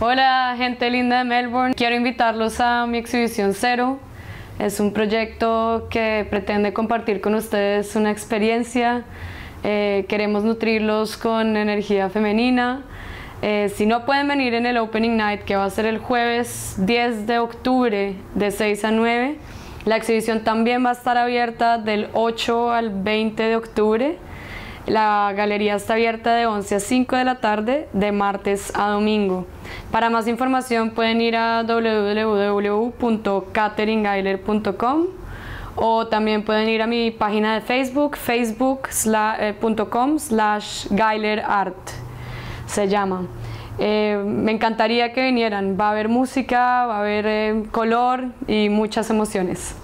Hola gente linda de Melbourne, quiero invitarlos a mi exhibición Cero. Es un proyecto que pretende compartir con ustedes una experiencia. Eh, queremos nutrirlos con energía femenina. Eh, si no pueden venir en el Opening Night, que va a ser el jueves 10 de octubre de 6 a 9, la exhibición también va a estar abierta del 8 al 20 de octubre. La galería está abierta de 11 a 5 de la tarde, de martes a domingo. Para más información pueden ir a www.cateringailer.com o también pueden ir a mi página de Facebook, facebook.com eh, slash gailerart se llama. Eh, me encantaría que vinieran, va a haber música, va a haber eh, color y muchas emociones.